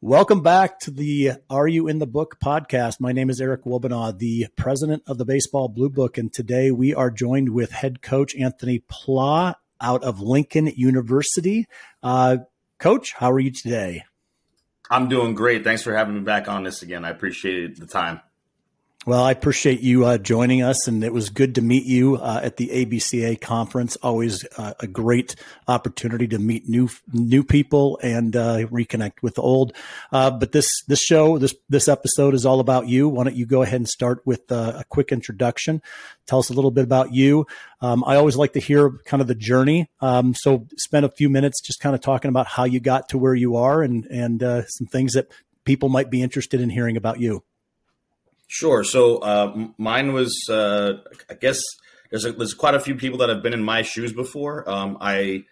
Welcome back to the Are You in the Book podcast. My name is Eric Wolbenaw, the president of the Baseball Blue Book, and today we are joined with head coach Anthony Pla out of Lincoln University. Uh, coach, how are you today? I'm doing great. Thanks for having me back on this again. I appreciate the time. Well, I appreciate you uh, joining us, and it was good to meet you uh, at the ABCA conference. Always uh, a great opportunity to meet new new people and uh, reconnect with the old. Uh, but this this show this this episode is all about you. Why don't you go ahead and start with uh, a quick introduction? Tell us a little bit about you. Um, I always like to hear kind of the journey. Um, so spend a few minutes just kind of talking about how you got to where you are and and some things that people might be interested in hearing about you. Sure. So uh, mine was, uh, I guess, there's a, there's quite a few people that have been in my shoes before. Um, I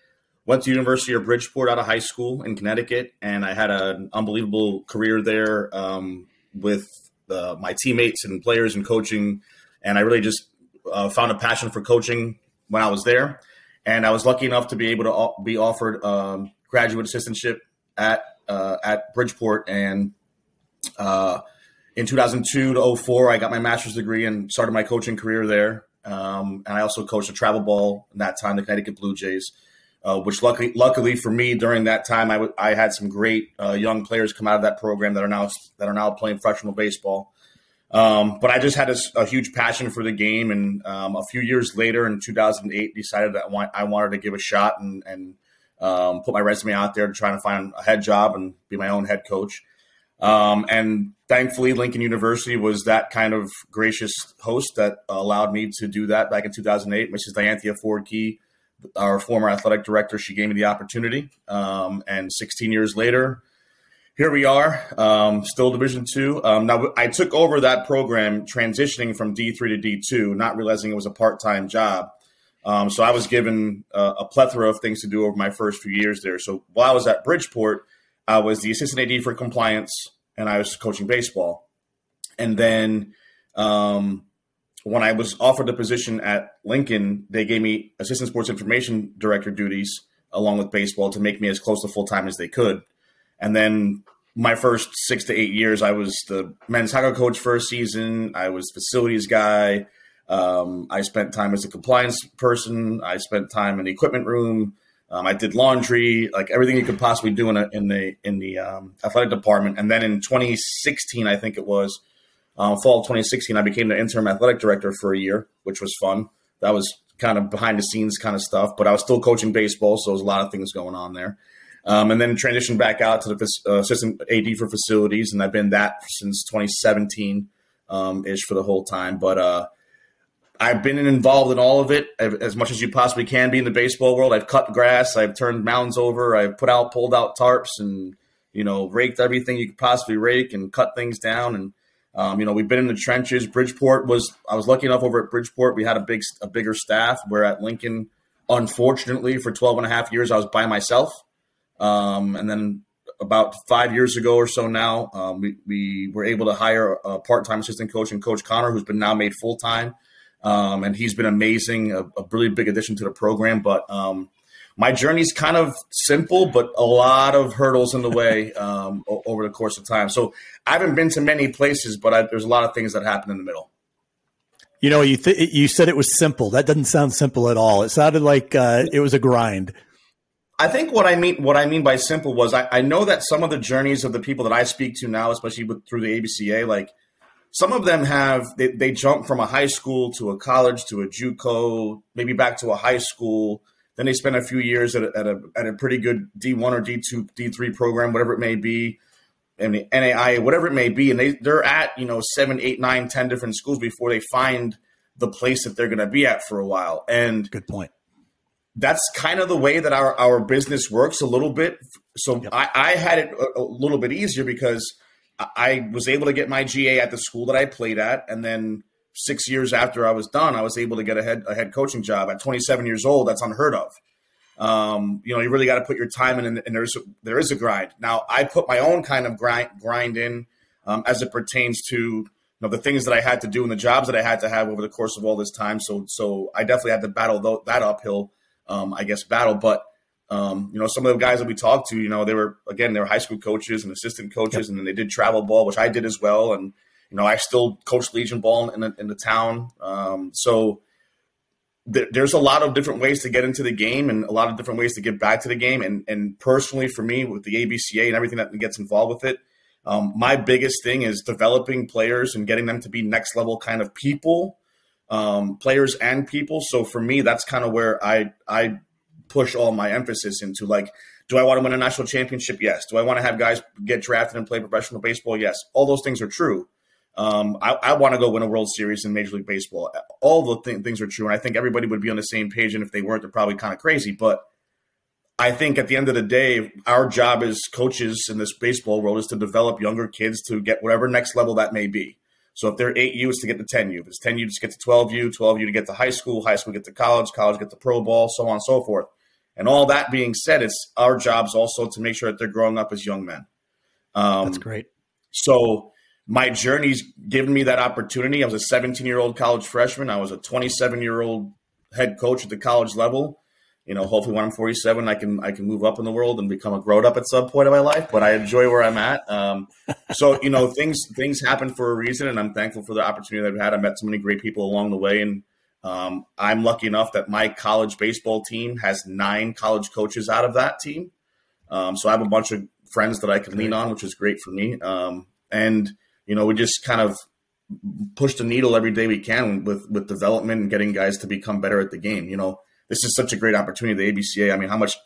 went to University of Bridgeport out of high school in Connecticut, and I had an unbelievable career there um, with uh, my teammates and players and coaching. And I really just uh, found a passion for coaching when I was there. And I was lucky enough to be able to be offered um, graduate assistantship at uh, at Bridgeport, and uh, in 2002 to 04, I got my master's degree and started my coaching career there. Um, and I also coached a travel ball in that time, the Connecticut Blue Jays, uh, which luckily, luckily for me, during that time, I, w- I had some great uh, young players come out of that program that are now that are now playing professional baseball. Um, but I just had a, a, huge passion for the game, and um, a few years later, in 2008, decided that I, I wanted to give a shot and, and um, put my resume out there to try and find a head job and be my own head coach. Um, and thankfully, Lincoln University was that kind of gracious host that allowed me to do that back in 2008. Mrs. Dianthia Ford Kee, our former athletic director, she gave me the opportunity. Um, and 16 years later, here we are, um, still Division two. Um, now I took over that program, transitioning from D three to D two, not realizing it was a part time job. Um, so I was given uh, a plethora of things to do over my first few years there. So while I was at Bridgeport, I was the assistant AD for compliance, and I was coaching baseball. And then um, when I was offered the position at Lincoln, they gave me assistant sports information director duties along with baseball to make me as close to full time as they could. And then my first six to eight years, I was the men's soccer coach for a season. I was facilities guy. Um, I spent time as a compliance person. I spent time in the equipment room. Um, I did laundry, like everything you could possibly do in, a, in the in the um, athletic department. And then in 2016, I think it was uh, fall of 2016, I became the interim athletic director for a year, which was fun. That was kind of behind the scenes kind of stuff, but I was still coaching baseball, so there was a lot of things going on there. Um, and then transitioned back out to the uh, assistant AD for facilities, and I've been that since 2017 um, ish for the whole time. But uh, I've been involved in all of it as much as you possibly can be in the baseball world. I've cut grass, I've turned mounds over, I've put out, pulled out tarps, and you know, raked everything you could possibly rake and cut things down. And um, you know, we've been in the trenches. Bridgeport was I was lucky enough over at Bridgeport. We had a big, a bigger staff. Where at Lincoln, unfortunately, for 12 and a half years, I was by myself. Um, and then about five years ago or so now, um, we, we were able to hire a part time assistant coach and Coach Connor, who's been now made full time um, and he's been amazing, a, a, really big addition to the program. But um, my journey's kind of simple, but a lot of hurdles in the way um, over the course of time. So I haven't been to many places, but I, there's a lot of things that happen in the middle. You know, you th- you said it was simple. That doesn't sound simple at all. It sounded like uh, it was a grind. I think what I mean what I mean by simple was I, I know that some of the journeys of the people that I speak to now, especially with, through the ABCA, like some of them have they, they jump from a high school to a college to a JUCO, maybe back to a high school. Then they spend a few years at a, at a, at a pretty good D1 or D2, D3 program, whatever it may be, and the NAIA, whatever it may be. And they, they're at, you know, seven, eight, nine, ten different schools before they find the place that they're going to be at for a while. And good point. That's kind of the way that our, our business works a little bit. So yep. I, I had it a, a little bit easier because – I was able to get my GA at the school that I played at, and then six years after I was done, I was able to get a head a head coaching job at 27 years old. That's unheard of. Um, you know, you really got to put your time in, and there's there is a grind. Now, I put my own kind of grind grind in um, as it pertains to you know the things that I had to do and the jobs that I had to have over the course of all this time. So, so I definitely had to battle that uphill, um, I guess, battle. But Um, you know, some of the guys that we talked to, you know, they were again they were high school coaches and assistant coaches, yep. and then they did travel ball, which I did as well. And you know, I still coach Legion ball in the, in the town. Um, so th- there's a lot of different ways to get into the game, and a lot of different ways to get back to the game. And and personally, for me, with the ABCA and everything that gets involved with it, um, my biggest thing is developing players and getting them to be next level kind of people, um, players and people. So for me, that's kind of where I I push all my emphasis into. Like, do I want to win a national championship? Yes. Do I want to have guys get drafted and play professional baseball? Yes. All those things are true. Um, I, I want to go win a World Series in Major League Baseball. All the th- things are true, and I think everybody would be on the same page. And if they weren't, they're probably kind of crazy. But I think at the end of the day, our job as coaches in this baseball world is to develop younger kids to get whatever next level that may be. So if they're 8U, it's to get to 10U. If it's 10U, to get to 12U, 12U to get to high school, high school get to college, college get to pro ball, so on and so forth. And all that being said, it's our jobs also to make sure that they're growing up as young men. Um, That's great. So my journey's given me that opportunity. I was a 17 year old college freshman. I was a 27 year old head coach at the college level you know, hopefully when I'm 47, I can I can move up in the world and become a grown up at some point in my life. But I enjoy where I'm at. Um, so you know, things things happen for a reason, and I'm thankful for the opportunity that I've had. I met so many great people along the way, and um, I'm lucky enough that my college baseball team has nine college coaches out of that team. Um, so I have a bunch of friends that I can lean on, which is great for me. Um, and you know, we just kind of push the needle every day we can with with development and getting guys to become better at the game. You know this is such a great opportunity. The ABCA. I mean, how much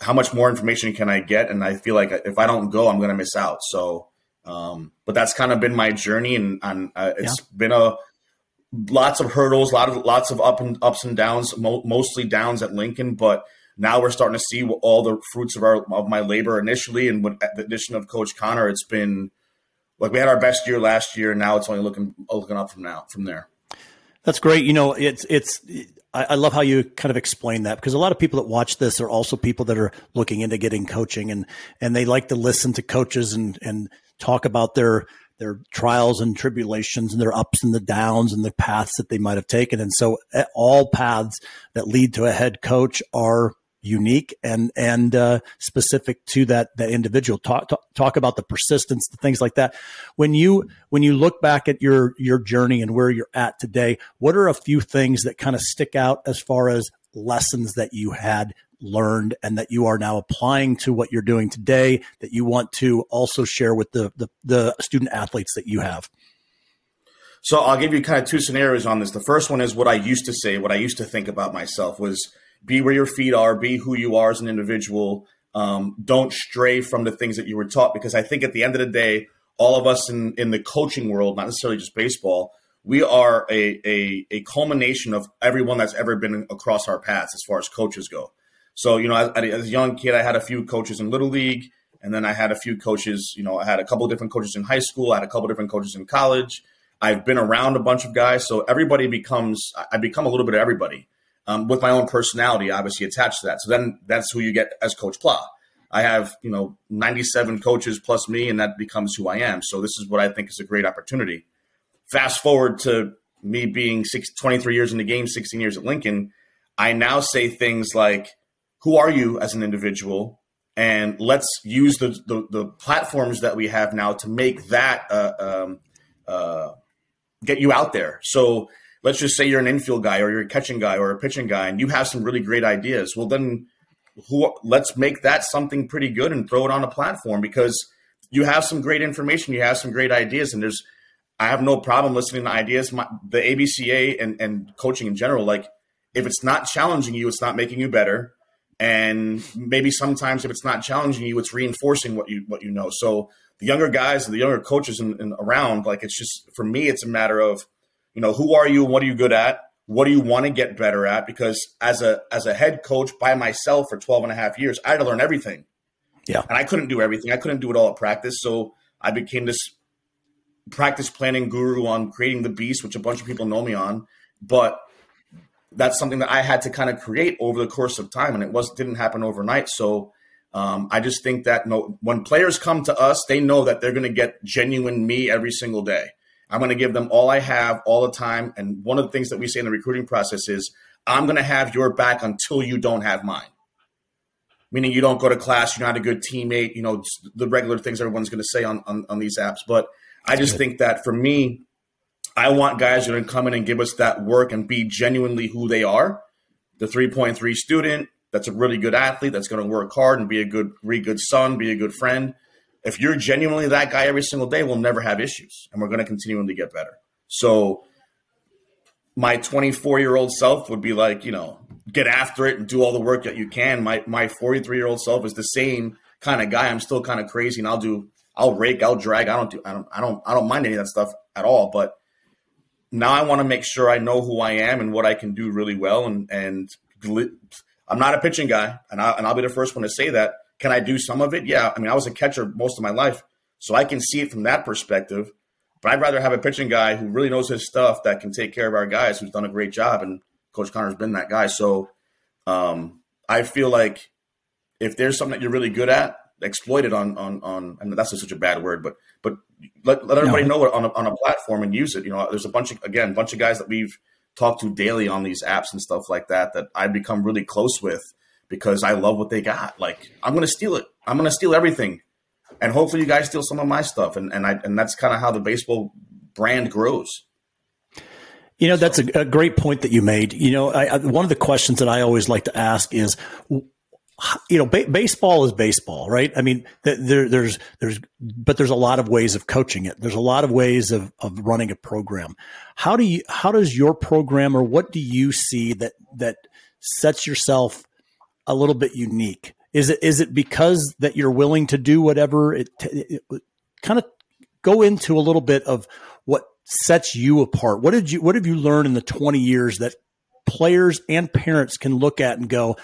how much more information can I get? And I feel like if I don't go, I'm going to miss out. So, um, but that's kind of been my journey, and, and uh, it's yeah. been a lots of hurdles, lot of lots of up and ups and downs, mo- mostly downs at Lincoln, but now we're starting to see all the fruits of our of my labor initially, and with the addition of Coach Connor, it's been like we had our best year last year, and now it's only looking looking up from now from there. That's great. You know, it's it's I, I, love how you kind of explain that because a lot of people that watch this are also people that are looking into getting coaching and and they like to listen to coaches and and talk about their their trials and tribulations and their ups and the downs and the paths that they might have taken. And so eh, all paths that lead to a head coach are unique and and uh, specific to that that individual. Talk, talk, talk about the persistence, the things like that. When you when you look back at your your journey and where you're at today, what are a few things that kind of stick out as far as lessons that you had learned and that you are now applying to what you're doing today that you want to also share with the the, the student athletes that you have? So I'll give you kind of two scenarios on this. The first one is what I used to say, what I used to think about myself was be where your feet are, be who you are as an individual. Um, don't stray from the things that you were taught because I think at the end of the day, all of us in, in the coaching world, not necessarily just baseball, we are a, a, a culmination of everyone that's ever been across our paths as far as coaches go. So, you know, as, as, a young kid, I had a few coaches in Little League, and then I had a few coaches, you know, I had a couple different coaches in high school, I had a couple different coaches in college. I've been around a bunch of guys, so everybody becomes, I become a little bit of everybody um, with my own personality, obviously attached to that. So then that's who you get as Coach Pla. I have, you know, 97 coaches plus me, and that becomes who I am. So this is what I think is a great opportunity. Fast forward to me being six, 23 years in the game, 16 years at Lincoln. I now say things like, who are you as an individual? And let's use the, the, the platforms that we have now to make that uh, um, uh, get you out there. So let's just say you're an infield guy or you're a catching guy or a pitching guy and you have some really great ideas. Well, then who, let's make that something pretty good and throw it on a platform because you have some great information, you have some great ideas, and there's I have no problem listening to ideas. My, the ABCA and, and coaching in general, like if it's not challenging you, it's not making you better. And maybe sometimes if it's not challenging you, it's reinforcing what you what you know. So the younger guys, the younger coaches in, in around, like it's just for me, it's a matter of you know, who are you? What are you good at? What do you want to get better at? Because as a as a head coach by myself for 12 and a half years, I had to learn everything. Yeah. And I couldn't do everything. I couldn't do it all at practice. So I became this practice planning guru on creating the beast, which a bunch of people know me on. But that's something that I had to kind of create over the course of time, and it was didn't happen overnight. So um, I just think that no, when players come to us, they know that they're going to get genuine me every single day. I'm going to give them all I have all the time. And one of the things that we say in the recruiting process is, I'm going to have your back until you don't have mine. meaning you don't go to class, you're not a good teammate, you know, the regular things everyone's going to say on, on, on these apps. But I just think that for me, I want guys who are going to come in and give us that work and be genuinely who they are. The 3.3 student that's a really good athlete, that's going to work hard and be a good, really good son, be a good friend. If you're genuinely that guy every single day, we'll never have issues and we're going to continually get better. So my 24 year old self would be like, you know, get after it and do all the work that you can. My my 43 year old self is the same kind of guy. I'm still kind of crazy and I'll do I'll rake, I'll drag. I don't do I don't I don't I don't mind any of that stuff at all. But now I want to make sure I know who I am and what I can do really well. And and I'm not a pitching guy, and I and I'll be the first one to say that. Can I do some of it? Yeah. I mean, I was a catcher most of my life, so I can see it from that perspective. But I'd rather have a pitching guy who really knows his stuff that can take care of our guys, who's done a great job, and Coach Connor's been that guy. So um, I feel like if there's something that you're really good at, exploit it on on on. And that's just such a bad word, but but let, let everybody no. know it on a, on a platform and use it. You know, there's a bunch of again, a bunch of guys that we've talked to daily on these apps and stuff like that that I become really close with because I love what they got. Like I'm gonna steal it. I'm gonna steal everything, and hopefully you guys steal some of my stuff. And and I and that's kind of how the baseball brand grows. You know, that's a, a, great point that you made. You know, I, I, one of the questions that I always like to ask is, you know, ba- baseball is baseball, right? I mean, there, there's, there's, but there's a lot of ways of coaching it. There's a lot of ways of, of running a program. How do you, how does your program or what do you see that, that sets yourself a little bit unique? Is it, is it because that you're willing to do whatever it, it, it kind of go into a little bit of what sets you apart? What did you, what have you learned in the 20 years that players and parents can look at and go,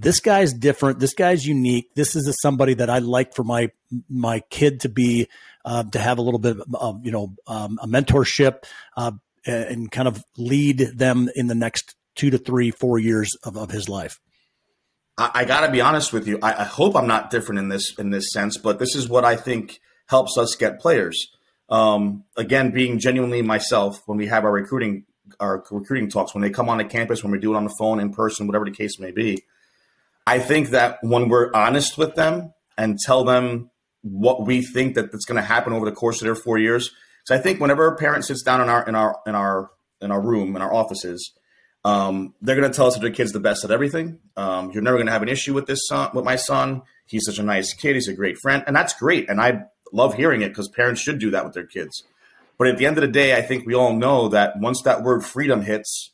this guy's different. This guy's unique. This is a, somebody that I like for my my kid to be uh, to have a little bit of you know um, a mentorship uh, and kind of lead them in the next two to three four years of, of his life. I, I got to be honest with you. I, I hope I'm not different in this in this sense, but this is what I think helps us get players. Um, again, being genuinely myself when we have our recruiting our recruiting talks, when they come on the campus, when we do it on the phone, in person, whatever the case may be I think that when we're honest with them and tell them what we think that that's going to happen over the course of their four years, so I think whenever a parent sits down in our in our in our in our room in our offices, um, they're going to tell us that their kid's the best at everything. Um, you're never going to have an issue with this son, with my son. He's such a nice kid. He's a great friend, and that's great. And I love hearing it because parents should do that with their kids. But at the end of the day, I think we all know that once that word freedom hits,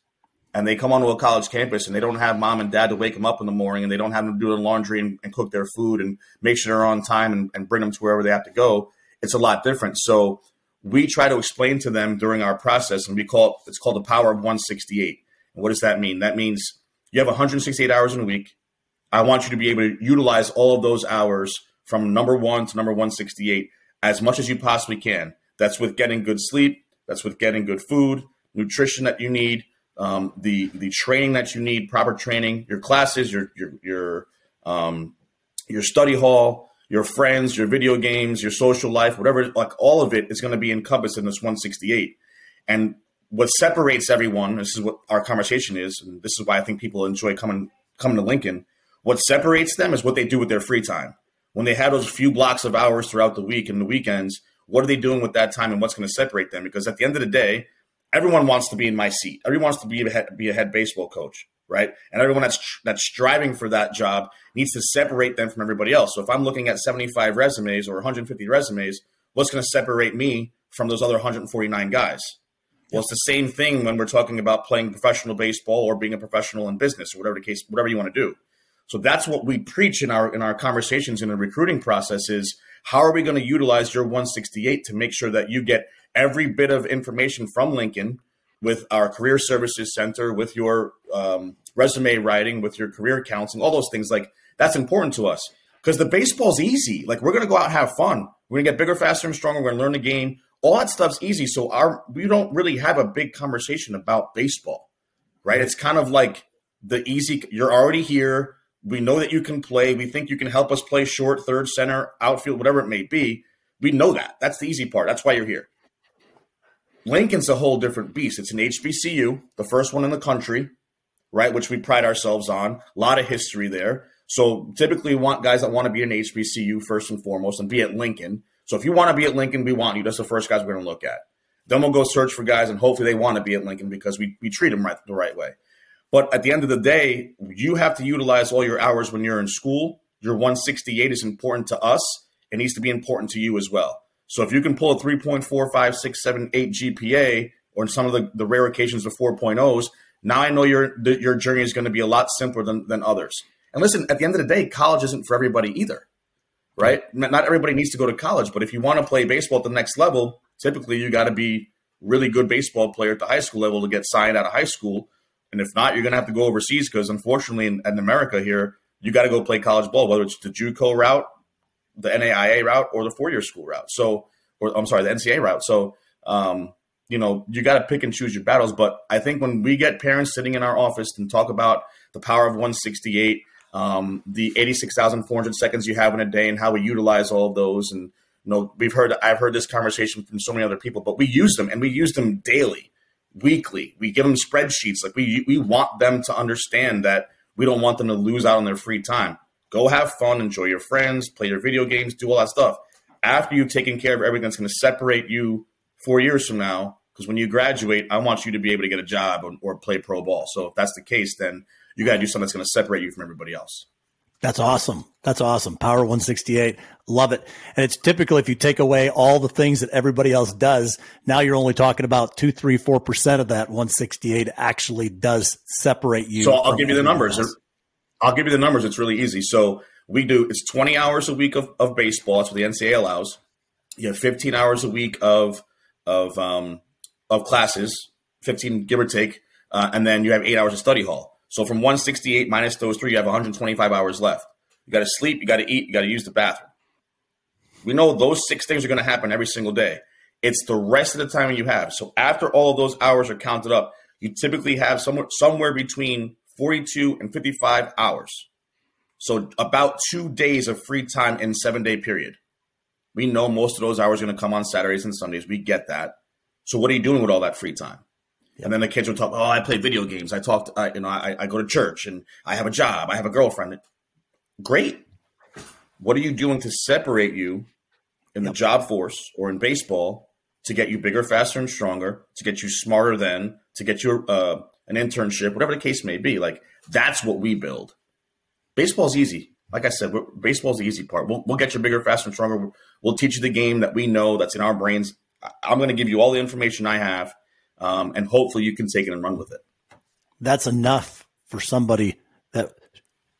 and they come onto a college campus and they don't have mom and dad to wake them up in the morning and they don't have them do their laundry and, and cook their food and make sure they're on time and, and bring them to wherever they have to go, it's a lot different. So we try to explain to them during our process, and we call it, it's called the power of 168. And what does that mean? That means you have 168 hours in a week. I want you to be able to utilize all of those hours from number one to number 168 as much as you possibly can. That's with getting good sleep. That's with getting good food, nutrition that you need, um, the the training that you need, proper training, your classes, your your your um, your study hall, your friends, your video games, your social life, whatever, like all of it is going to be encompassed in this 168. And what separates everyone, this is what our conversation is, and this is why I think people enjoy coming coming to Lincoln. What separates them is what they do with their free time. When they have those few blocks of hours throughout the week and the weekends, what are they doing with that time and what's going to separate them? Because at the end of the day, everyone wants to be in my seat. Everyone wants to be a head, be a head baseball coach, right? And everyone that's that's striving for that job needs to separate them from everybody else. So if I'm looking at 75 resumes or 150 resumes, what's going to separate me from those other 149 guys? Well, it's the same thing when we're talking about playing professional baseball or being a professional in business or whatever the case, whatever you want to do. So that's what we preach in our in our conversations in the recruiting process is how are we going to utilize your 168 to make sure that you get every bit of information from Lincoln with our career services center, with your um, resume writing, with your career counseling, all those things. Like that's important to us because the baseball's easy. Like we're gonna go out and have fun. We're gonna get bigger, faster, and stronger. We're gonna learn the game. All that stuff's easy. So our we don't really have a big conversation about baseball, right? It's kind of like the easy. You're already here. We know that you can play. We think you can help us play short, third, center, outfield, whatever it may be. We know that. That's the easy part. That's why you're here. Lincoln's a whole different beast. It's an HBCU, the first one in the country, right? Which we pride ourselves on. A lot of history there. So typically, we want guys that want to be an HBCU first and foremost, and be at Lincoln. So if you want to be at Lincoln, we want you. That's the first guys we're going to look at. Then we'll go search for guys, and hopefully they want to be at Lincoln because we we treat them right the right way. But at the end of the day, you have to utilize all your hours when you're in school. Your 168 is important to us. It needs to be important to you as well. So if you can pull a 3.4, 5, 6, 7, 8 GPA, or in some of the, the rare occasions of 4.0s, now I know your your journey is going to be a lot simpler than, than others. And listen, at the end of the day, college isn't for everybody either, right? Not everybody needs to go to college, but if you want to play baseball at the next level, typically you got to be really good baseball player at the high school level to get signed out of high school. And if not, you're going to have to go overseas because unfortunately in, in America here, you got to go play college ball, whether it's the JUCO route, the NAIA route, or the four-year school route. So, or I'm sorry, the NCAA route. So, um, you know, you got to pick and choose your battles. But I think when we get parents sitting in our office and talk about the power of 168, um, the 86,400 seconds you have in a day, and how we utilize all of those, and you know, we've heard I've heard this conversation from so many other people, but we use them and we use them daily, weekly. We give them spreadsheets. Like we we want them to understand that we don't want them to lose out on their free time. Go have fun, enjoy your friends, play your video games, do all that stuff. After you've taken care of everything that's going to separate you four years from now, because when you graduate, I want you to be able to get a job or, or play pro ball. So if that's the case, then you got to do something that's going to separate you from everybody else. That's awesome. That's awesome. Power 168. Love it. And it's typical if you take away all the things that everybody else does, now you're only talking about two, three, four percent of that 168 actually does separate you. So I'll give you the numbers. Else. I'll give you the numbers. It's really easy. So we do it's 20 hours a week of, of baseball. That's what the NCAA allows. You have 15 hours a week of of um, of classes, 15 give or take, uh, and then you have eight hours of study hall. So from 168 minus those three, you have 125 hours left. You got to sleep, you got to eat, you got to use the bathroom. We know those six things are going to happen every single day. It's the rest of the time you have. So after all of those hours are counted up, you typically have somewhere somewhere between 42 and 55 hours. So about two days of free time in seven day period. We know most of those hours are going to come on Saturdays and Sundays. We get that. So what are you doing with all that free time? And then the kids would talk, oh, I play video games. I talk, I, you know, I, I go to church and I have a job. I have a girlfriend. Great. What are you doing to separate you in the job force or in baseball to get you bigger, faster, and stronger, to get you smarter than, to get you uh, an internship, whatever the case may be? Like, that's what we build. Baseball's easy. Like I said, baseball's the easy part. We'll, we'll get you bigger, faster, and stronger. We'll teach you the game that we know that's in our brains. I'm going to give you all the information I have – um, and hopefully you can take it and run with it. That's enough for somebody that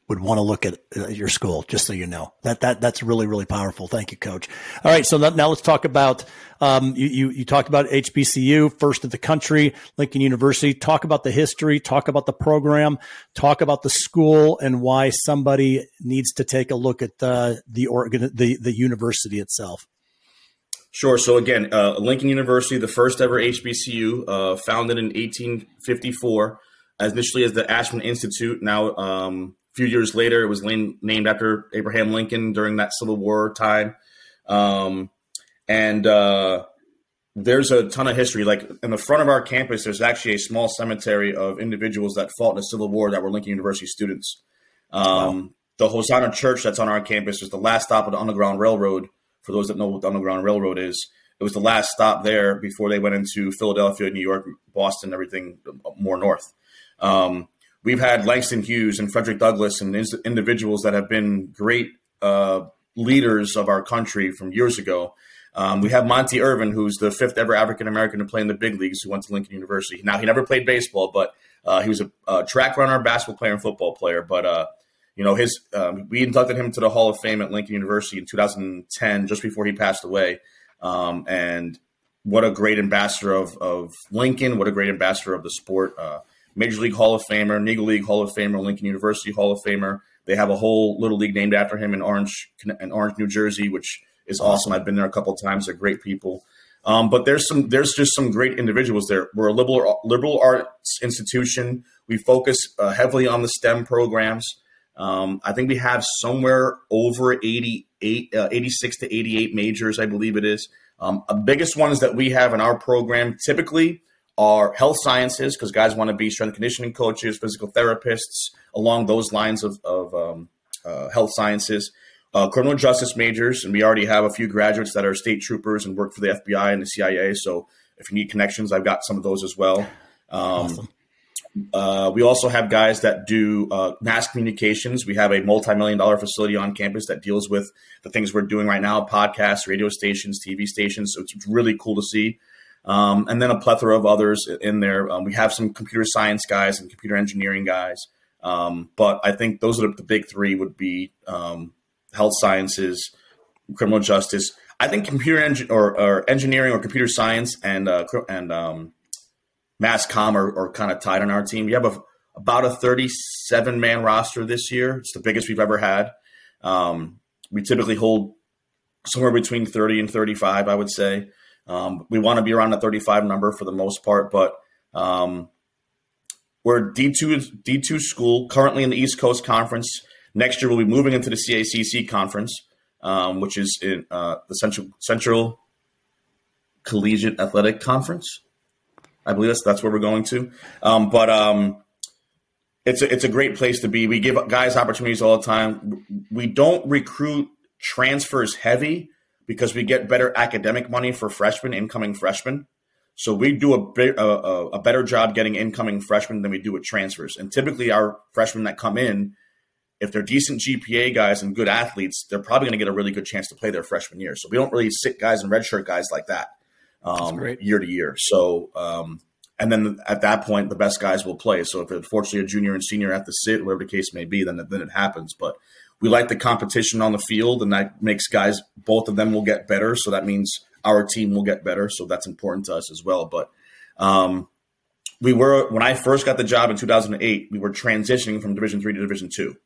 would want to look at uh, your school, just so you know that that that's really really powerful. Thank you, Coach. All right, so now let's talk about um, you, you you talked about HBCU, first of the country, Lincoln University. Talk about the history, talk about the program, talk about the school, and why somebody needs to take a look at the organ the the university itself. Sure. So again, uh, Lincoln University, the first ever HBCU, uh, founded in 1854, as initially as the Ashmun Institute. Now, um, few years later, it was named after Abraham Lincoln during that Civil War time. Um, and uh, there's a ton of history. Like in the front of our campus, there's actually a small cemetery of individuals that fought in the Civil War that were Lincoln University students. Um, wow. The Hosanna Church that's on our campus is the last stop of the Underground Railroad for those that know what the Underground Railroad is, it was the last stop there before they went into Philadelphia, New York, Boston, everything more north. Um, we've had Langston Hughes and Frederick Douglass and individuals that have been great uh, leaders of our country from years ago. Um, we have Monte Irvin, who's the fifth ever African American to play in the big leagues, who went to Lincoln University. Now, he never played baseball, but uh, he was a, a, track runner, basketball player, and football player. But uh, you know, his um, we inducted him to the Hall of Fame at Lincoln University in 2010, just before he passed away. Um, and what a great ambassador of, of Lincoln! What a great ambassador of the sport. Uh, Major League Hall of Famer, Negro League Hall of Famer, Lincoln University Hall of Famer. They have a whole little league named after him in Orange, in Orange, New Jersey, which is awesome. I've been there a couple times. They're great people. Um, but there's some there's just some great individuals there. We're a liberal liberal arts institution. We focus uh, heavily on the STEM programs. Um, I think we have somewhere over 88, uh, 86 to 88 majors, I believe it is. Um, the biggest ones that we have in our program typically are health sciences, because guys want to be strength conditioning coaches, physical therapists, along those lines of, of, um, uh, health sciences, uh, criminal justice majors, and we already have a few graduates that are state troopers and work for the FBI and the CIA. So if you need connections, I've got some of those as well. Um, awesome. Uh, we also have guys that do uh, mass communications. We have a multi-million dollar facility on campus that deals with the things we're doing right now: podcasts, radio stations, TV stations. So it's really cool to see. Um, and then a plethora of others in there. Um, we have some computer science guys and computer engineering guys. Um, but I think those are the big three would be um, health sciences, criminal justice. I think computer or, or, engineering or computer science and uh, and um, mass com are, are kind of tied on our team. We have a, about a 37 man roster this year. It's the biggest we've ever had. Um, we typically hold somewhere between 30 and 35, I would say. Um, we want to be around the 35 number for the most part, but um, we're D2 D2 school currently in the East Coast Conference. Next year, we'll be moving into the CACC conference, um, which is in uh, the Central Central Collegiate Athletic Conference. I believe that's that's where we're going to. Um, but um, it's a, it's a great place to be. We give guys opportunities all the time. We don't recruit transfers heavy because we get better academic money for freshmen, incoming freshmen. So we do a, bit, a, a better job getting incoming freshmen than we do with transfers. And typically, our freshmen that come in, if they're decent GPA guys and good athletes, they're probably going to get a really good chance to play their freshman year. So we don't really sit guys and redshirt guys like that um, year to year. So, um, and then at that point, the best guys will play. So if unfortunately a junior and senior have to sit, whatever the case may be, then then it happens. But we like the competition on the field, and that makes guys both of them will get better. So that means our team will get better. So that's important to us as well. But um, we were when I first got the job in 2008, we were transitioning from Division three to Division two.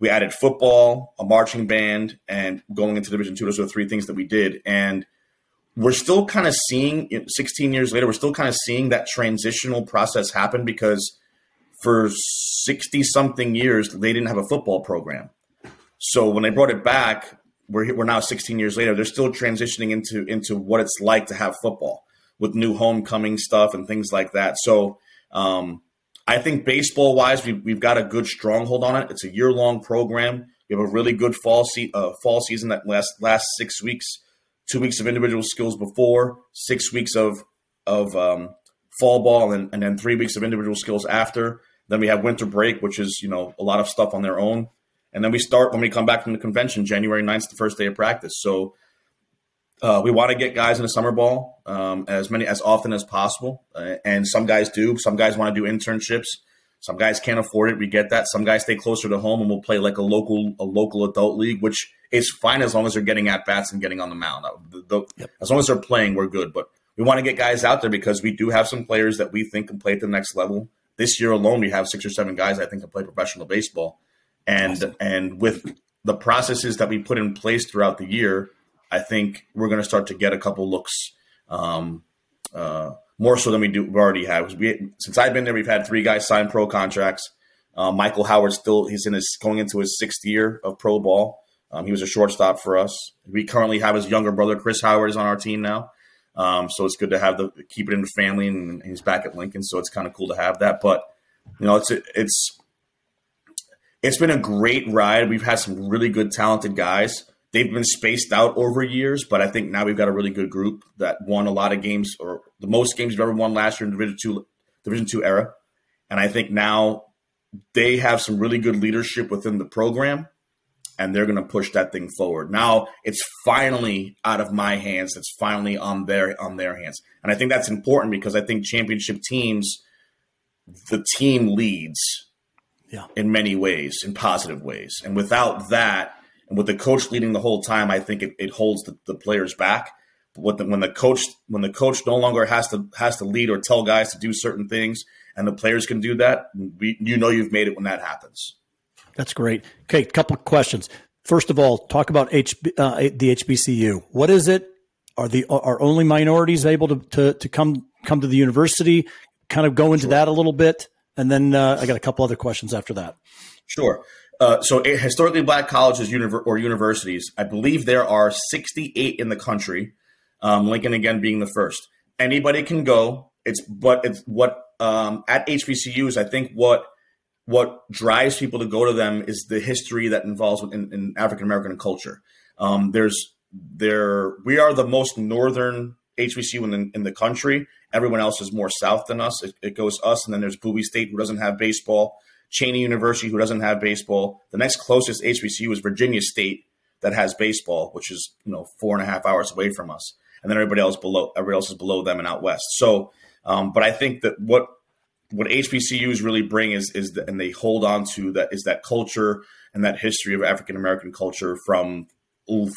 We added football, a marching band, and going into Division two. Those are the three things that we did, and we're still kind of seeing 16 years later we're still kind of seeing that transitional process happen because for 60 something years they didn't have a football program so when they brought it back we're, we're now 16 years later they're still transitioning into into what it's like to have football with new homecoming stuff and things like that. So um, i think baseball wise we've, we've got a good stronghold on it. It's a year long program. We have a really good fall, se- uh, fall season that lasts last six weeks two weeks of individual skills before, six weeks of of um, fall ball, and, and then three weeks of individual skills after. Then we have winter break, which is you know a lot of stuff on their own, and then we start when we come back from the convention. January 9th, the first day of practice. So uh, we want to get guys in the summer ball um, as many as often as possible, uh, and some guys do. Some guys want to do internships. Some guys can't afford it. We get that. Some guys stay closer to home and we'll play like a local a local adult league, which is fine as long as they're getting at bats and getting on the mound. The, the, yep. As long as they're playing, we're good. But we want to get guys out there because we do have some players that we think can play at the next level. This year alone, we have six or seven guys I think can play professional baseball, and awesome. and with the processes that we put in place throughout the year, I think we're going to start to get a couple looks. Um, uh, more so than we do we already have. We, since I've been there, we've had three guys sign pro contracts. Uh, Michael Howard still he's in his going into his sixth year of pro ball. Um, he was a shortstop for us. We currently have his younger brother Chris Howard is on our team now, um, so it's good to have the keep it in the family, and, and he's back at Lincoln, so it's kind of cool to have that. But you know, it's it's it's been a great ride. We've had some really good, talented guys. They've been spaced out over years, but I think now we've got a really good group that won a lot of games, or the most games we've ever won last year in Division Two, Division Two era. And I think now they have some really good leadership within the program and they're going to push that thing forward. Now it's finally out of my hands. It's finally on their on their hands, and I think that's important because I think championship teams, the team leads, yeah. in many ways, in positive ways, and without that, and with the coach leading the whole time, I think it, it holds the, the players back. But the, when the coach when the coach no longer has to has to lead or tell guys to do certain things, and the players can do that, we, you know you've made it when that happens. That's great. Okay, a couple of questions. First of all, talk about H, uh, the HBCU. What is it? Are the are only minorities able to, to, to come come to the university? Kind of go into sure. that a little bit, and then uh, I got a couple other questions after that. Sure. Uh, so historically black colleges or universities, I believe there are 68 in the country. Um, Lincoln again being the first. Anybody can go. It's but it's what um, at HBCUs. I think what what drives people to go to them is the history that involves in, in African American culture. Um, there's there we are the most northern HBCU in the, in the country. Everyone else is more south than us. It, it goes us, and then there's Bowie State, who doesn't have baseball. Cheyney University, who doesn't have baseball. The next closest HBCU is Virginia State, that has baseball, which is you know four and a half hours away from us, and then everybody else below everybody else is below them and out west. So, um, but I think that what what HBCUs really bring is is the, and they hold on to that is that culture and that history of African American culture from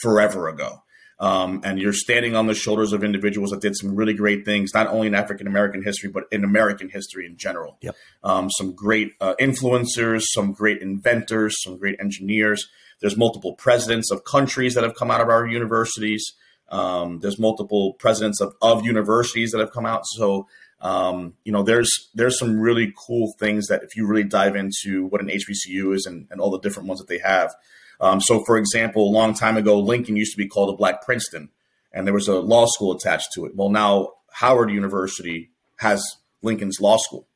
forever ago. Um, and you're standing on the shoulders of individuals that did some really great things, not only in African American history, but in American history in general. Yep. Um, some great uh, influencers, some great inventors, some great engineers. There's multiple presidents of countries that have come out of our universities. Um, there's multiple presidents of, of universities that have come out. So, um, you know, there's there's some really cool things that if you really dive into what an HBCU is and, and all the different ones that they have. Um, so, for example, a long time ago, Lincoln used to be called a Black Princeton, and there was a law school attached to it. Well, now Howard University has Lincoln's law school,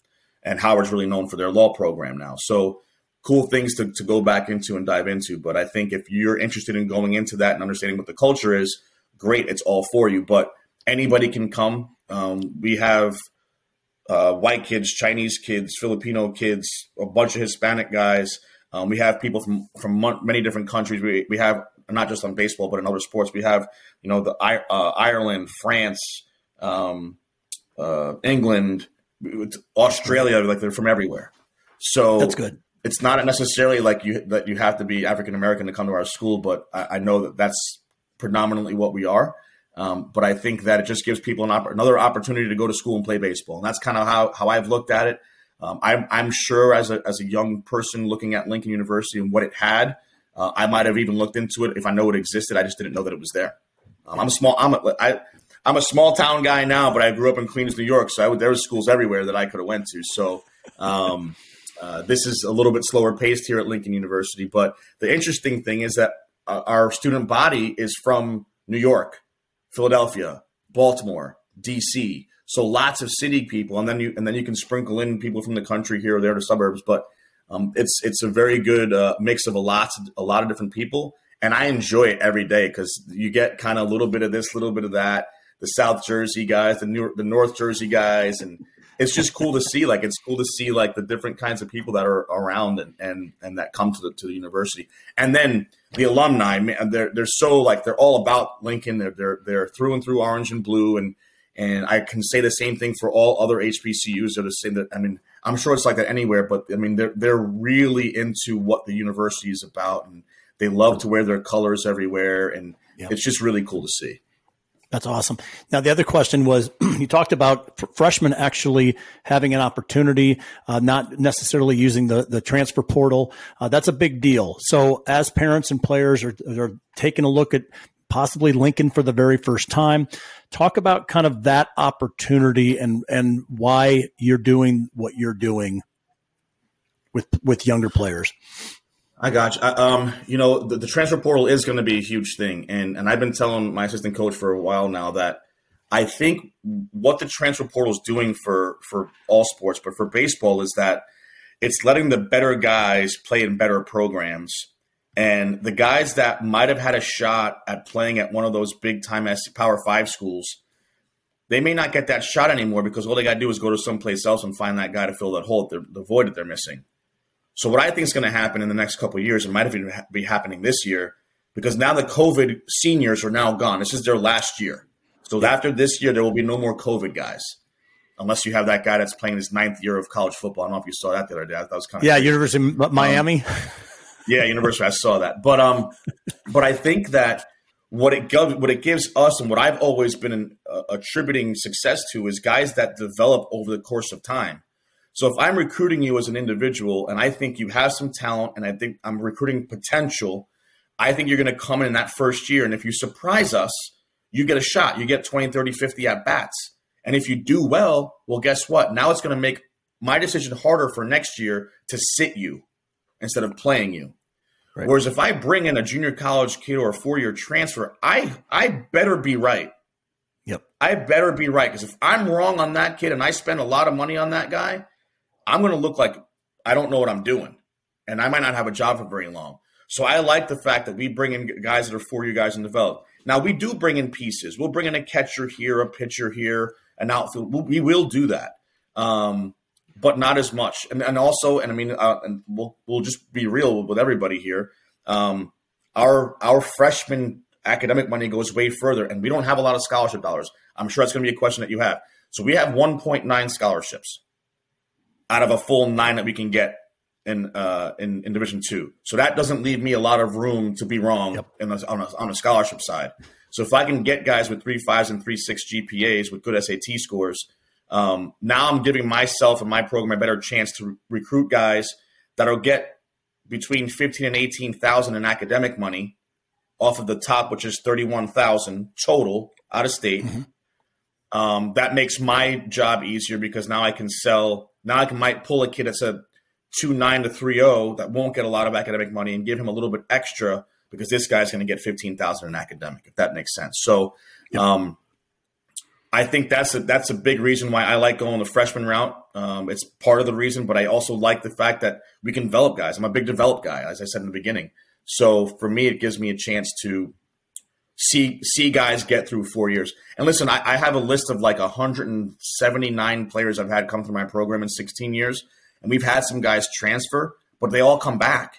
and Howard's really known for their law program now. So, cool things to, to go back into and dive into. But I think if you're interested in going into that and understanding what the culture is, great, it's all for you. But anybody can come. Um, we have uh, white kids, Chinese kids, Filipino kids, a bunch of Hispanic guys. Um, we have people from from many different countries. We, we have not just on baseball, but in other sports. We have you know the uh, Ireland, France, um, uh, England, Australia. Like they're from everywhere. So that's good. It's not necessarily like you that you have to be African American to come to our school, but I, I, know that that's predominantly what we are. Um, but I think that it just gives people an op- another opportunity to go to school and play baseball, and that's kind of how how I've looked at it. Um, I'm, I'm sure as a, as a young person looking at Lincoln University and what it had, uh, I might have even looked into it if I know it existed. I just didn't know that it was there. Um, I'm a small, I'm a, I, I'm a small town guy now, but I grew up in Queens, New York. So I, there was schools everywhere that I could have went to. So, um, uh, this is a little bit slower paced here at Lincoln University. But the interesting thing is that uh, our student body is from New York, Philadelphia, Baltimore, DC. So lots of city people, and then you and then you can sprinkle in people from the country here or there to suburbs. But um, it's it's a very good uh, mix of a lot a lot of different people, and I enjoy it every day because you get kind of a little bit of this, little bit of that. The South Jersey guys, the New the North Jersey guys, and it's just cool to see. Like it's cool to see like the different kinds of people that are around and and and that come to the to the university, and then the alumni. They're they're so like they're all about Lincoln. They're they're they're through and through orange and blue, and and I can say the same thing for all other HBCUs. They're the same. That I mean, I'm sure it's like that anywhere, but I mean, they're they're really into what the university is about, and they love to wear their colors everywhere, and yep. it's just really cool to see. That's awesome. Now, the other question was you talked about freshmen actually having an opportunity, uh, not necessarily using the, the transfer portal. Uh, that's a big deal. So, as parents and players are, are taking a look at possibly Lincoln for the very first time. Talk about kind of that opportunity and and why you're doing what you're doing with with younger players. I got you. I, um, you know, the, the transfer portal is going to be a huge thing, and and I've been telling my assistant coach for a while now that I think what the transfer portal is doing for for all sports, but for baseball, is that it's letting the better guys play in better programs and the guys that might have had a shot at playing at one of those big time Power Five schools, they may not get that shot anymore because all they got to do is go to someplace else and find that guy to fill that hole, the void that they're missing. So what I think is going to happen in the next couple of years, it might even be happening this year, because now the COVID seniors are now gone. This is their last year. So after this year, there will be no more COVID guys, unless you have that guy that's playing his ninth year of college football. I don't know if you saw that the other day. That was kind of yeah, crazy. University of Miami. Um, yeah, University. I saw that, but um, but I think that what it gives what it gives us and what I've always been uh, attributing success to is guys that develop over the course of time. So if I'm recruiting you as an individual and I think you have some talent and I think I'm recruiting potential, I think you're going to come in that first year and if you surprise us, you get a shot. You get 20, 30, 50 at bats. And if you do well, well guess what? Now it's going to make my decision harder for next year to sit you instead of playing you. Right. Whereas if I bring in a junior college kid or a four year transfer, I I better be right. Yep. I better be right because if I'm wrong on that kid and I spend a lot of money on that guy, I'm going to look like I don't know what I'm doing, and I might not have a job for very long. So I like the fact that we bring in guys that are four year guys and develop. Now we do bring in pieces. We'll bring in a catcher here, a pitcher here, an outfield. we will do that, um, but not as much. And, and also, and I mean, uh, and we'll we'll just be real with everybody here. Um, our our freshman academic money goes way further, and we don't have a lot of scholarship dollars. I'm sure that's going to be a question that you have. So we have 1.9 scholarships out of a full nine that we can get in uh, in, in Division Two. So that doesn't leave me a lot of room to be wrong yep. the, on, a, on a scholarship side. So if I can get guys with three fives and three six GPAs with good SAT scores, um, now I'm giving myself and my program a better chance to re- recruit guys that'll get between fifteen and eighteen thousand in academic money off of the top, which is thirty one thousand total out of state. Mm-hmm. Um, that makes my job easier because now I can sell. Now I can might pull a kid that's a two nine to three zero oh that won't get a lot of academic money and give him a little bit extra because this guy's going to get fifteen thousand in academic if that makes sense. So, yep. um, I think that's a that's a big reason why I like going the freshman route. Um, it's part of the reason, but I also like the fact that we can develop guys. I'm a big develop guy, as I said in the beginning. So for me, it gives me a chance to see see guys get through four years. And listen, I, I have a list of like 179 players I've had come through my program in 16 years and we've had some guys transfer, but they all come back.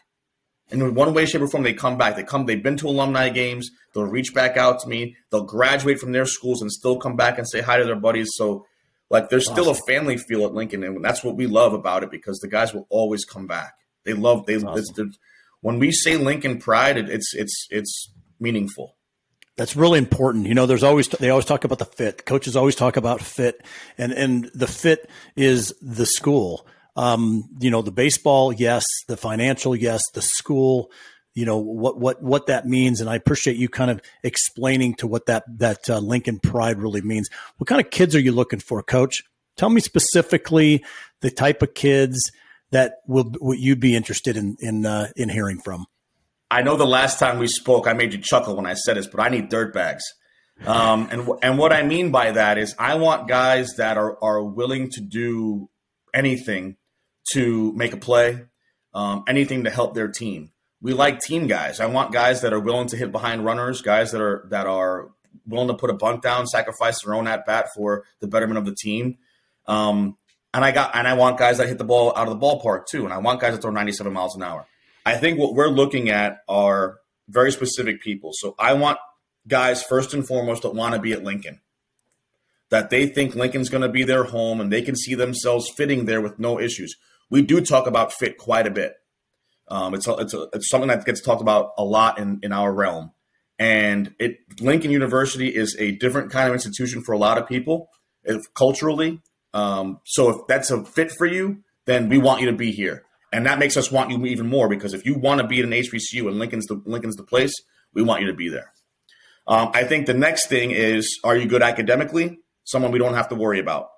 And in one way, shape, or form, they come back. They come. They've been to alumni games. They'll reach back out to me. They'll graduate from their schools and still come back and say hi to their buddies. So, like, there's awesome. still a family feel at Lincoln, and that's what we love about it because the guys will always come back. They love. They awesome. when we say Lincoln pride, it, it's it's it's meaningful. That's really important. You know, there's always they always talk about the fit. Coaches always talk about fit, and and the fit is the school um, you know, the baseball, yes, the financial, yes, the school, you know, what, what, what that means. And I appreciate you kind of explaining to what that, that uh, Lincoln pride really means. What kind of kids are you looking for, coach? Tell me specifically the type of kids that will, will you be interested in, in, uh, in hearing from. I know the last time we spoke, I made you chuckle when I said this, but I need dirt bags. Um, and and what I mean by that is I want guys that are are willing to do anything to make a play, um, anything to help their team. We like team guys. I want guys that are willing to hit behind runners, guys that are that are willing to put a bunt down, sacrifice their own at bat for the betterment of the team. Um, and I got and I want guys that hit the ball out of the ballpark too. And I want guys that throw 97 miles an hour. I think what we're looking at are very specific people. So I want guys first and foremost that want to be at Lincoln that they think Lincoln's going to be their home and they can see themselves fitting there with no issues we do talk about fit quite a bit. Um, it's a, it's, a, it's something that gets talked about a lot in, in our realm. And it Lincoln University is a different kind of institution for a lot of people if, culturally. Um, so if that's a fit for you, then we want you to be here. And that makes us want you even more because if you want to be at an HBCU and Lincoln's the, Lincoln's the place, we want you to be there. Um, I think the next thing is, are you good academically? Someone we don't have to worry about.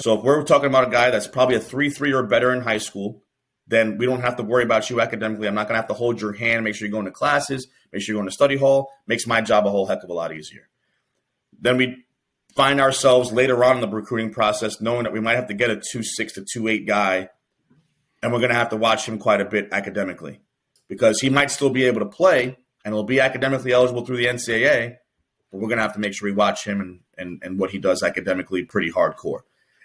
So if we're talking about a guy that's probably a three three or better in high school, then we don't have to worry about you academically. I'm not going to have to hold your hand, make sure you're going to classes, make sure you're going to study hall. Makes my job a whole heck of a lot easier. Then we find ourselves later on in the recruiting process knowing that we might have to get a two six to two eight guy, and we're going to have to watch him quite a bit academically because he might still be able to play and will be academically eligible through the NCAA, but we're going to have to make sure we watch him and, and, and what he does academically pretty hardcore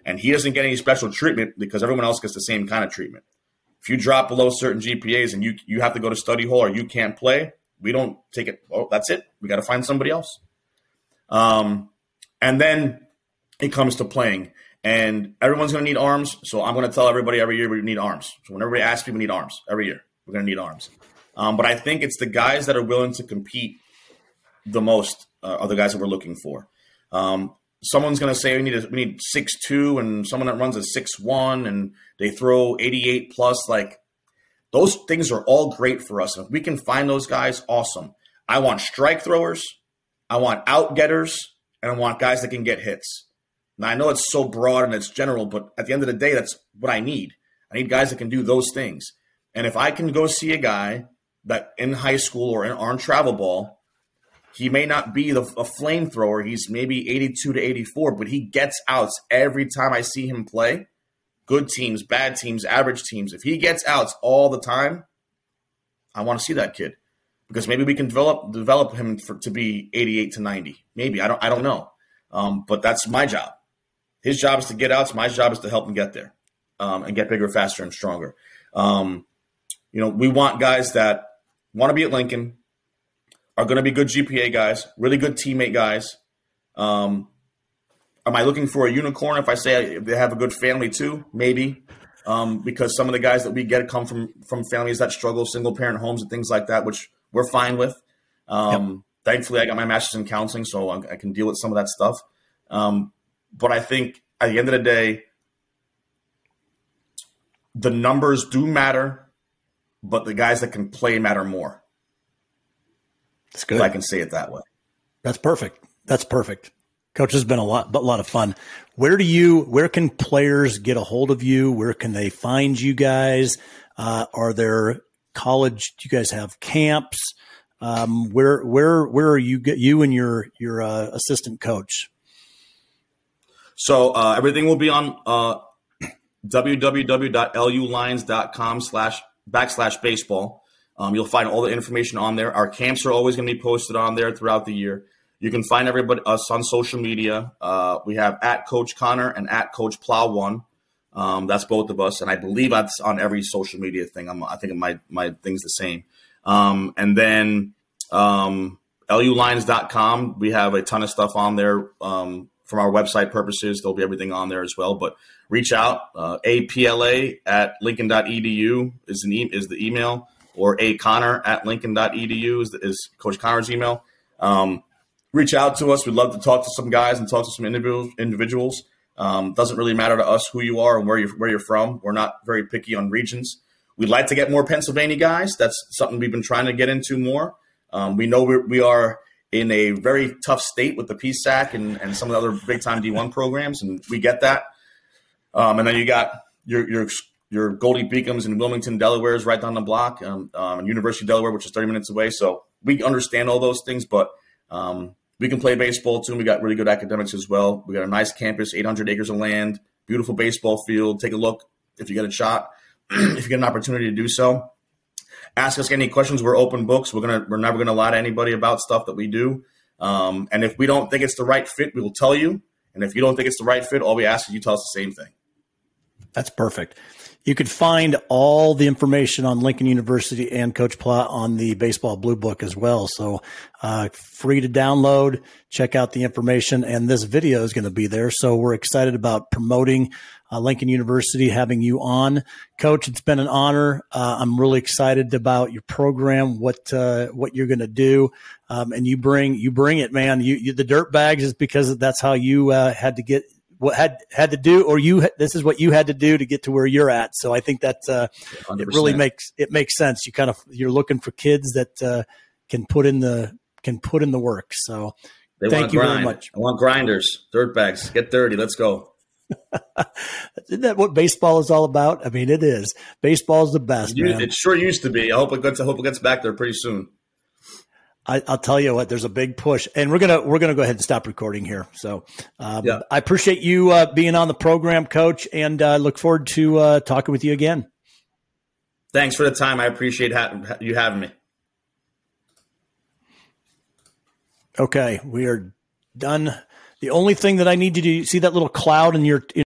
and he doesn't get any special treatment because everyone else gets the same kind of treatment. If you drop below certain GPAs and you you have to go to study hall or you can't play, we don't take it. Oh, that's it. We got to find somebody else. Um, and then it comes to playing, and everyone's going to need arms. So I'm going to tell everybody every year we need arms. So whenever we ask people, we need arms every year. We're going to need arms. Um, but I think it's the guys that are willing to compete the most uh, are the guys that we're looking for. Um, someone's going to say we need a, we need six two, and someone that runs a six one, and they throw eighty eight plus. Like those things are all great for us. And if we can find those guys, awesome. I want strike throwers, I want out getters, and I want guys that can get hits. Now I know it's so broad and it's general, but at the end of the day, that's what I need. I need guys that can do those things. And if I can go see a guy that in high school or in, on travel ball he may not be the, a flamethrower. He's maybe 82 to 84, but he gets outs every time I see him play. good teams, bad teams, average teams. If he gets outs all the time, I want to see that kid because maybe we can develop develop him for, to be 88 to 90. Maybe I don't I don't know, um, but that's my job. His job is to get outs. My job is to help him get there um, and get bigger, faster, and stronger. Um, you know, we want guys that want to be at Lincoln, are going to be good GPA guys, really good teammate guys. Um, am I looking for a unicorn if I say they have a good family too? Maybe. Um, because some of the guys that we get come from from families that struggle, single parent homes and things like that, which we're fine with. Um, yep. Thankfully, I got my master's in counseling, so I can deal with some of that stuff. Um, but I think at the end of the day, the numbers do matter, but the guys that can play matter more. That's good. If I can see it that way. That's perfect. That's perfect. Coach has been a lot, but a lot of fun. Where do you, where can players get a hold of you? Where can they find you guys? Uh, are there college? Do you guys have camps? Um, where, where, where are you, get you and your, your, uh, assistant coach? So, uh, everything will be on, uh, www.lulions.com slash backslash baseball. Um, you'll find all the information on there. Our camps are always going to be posted on there throughout the year. You can find everybody us on social media. Uh, we have at Coach Connor and at Coach Pla One. Um, that's both of us, and I believe that's on every social media thing. I'm, i think my my thing's the same. Um, and then um, lulions.com, we have a ton of stuff on there um, from our website purposes. There'll be everything on there as well. But reach out. Uh, apla at lincoln.edu is an e- is the email, or a connor at lincoln.edu is, is Coach Connor's email. Um, reach out to us. We'd love to talk to some guys and talk to some individuals. individuals. Um, doesn't really matter to us who you are and where you're, where you're from. We're not very picky on regions. We'd like to get more Pennsylvania guys. That's something we've been trying to get into more. Um, we know we're, we are in a very tough state with the PSAC and, and some of the other big time D1 programs, and we get that. Um, and then you got your your your Goldey-Beacoms in Wilmington, Delaware is right down the block, um, um, University of Delaware, which is 30 minutes away. So we understand all those things, but um, we can play baseball too. We got really good academics as well. We got a nice campus, 800 acres of land, beautiful baseball field. Take a look if you get a shot, if you get an opportunity to do so. Ask us any questions. We're open books. We're gonna we're never gonna lie to anybody about stuff that we do. Um, and if we don't think it's the right fit, we will tell you. And if you don't think it's the right fit, all we ask is you tell us the same thing. That's perfect. You can find all the information on Lincoln University and Coach Pla on the Baseball Blue Book as well. So, uh, free to download, check out the information, and this video is going to be there. So, we're excited about promoting uh, Lincoln University, having you on, Coach. It's been an honor. Uh, I'm really excited about your program, what uh, what you're going to do, um, and you bring you bring it, man. You, you the dirt bags is because that's how you uh, had to get what had had to do, or you this is what you had to do to get to where you're at. So I think that uh, it really makes it makes sense. You kind of you're looking for kids that uh, can put in the can put in the work. So they thank you grind. very much. I want grinders, dirt bags, get dirty. Let's go. Isn't that what baseball is all about? I mean, it is. Baseball is the best. It, it sure used to be. I hope it gets. I hope it gets back there pretty soon. I, will tell you what, there's a big push, and we're gonna we're gonna go ahead and stop recording here. So, um, yeah. I appreciate you uh, being on the program, Coach, and uh, look forward to uh, talking with you again. Thanks for the time. I appreciate ha- you having me. Okay, we are done. The only thing that I need to do, see that little cloud in your in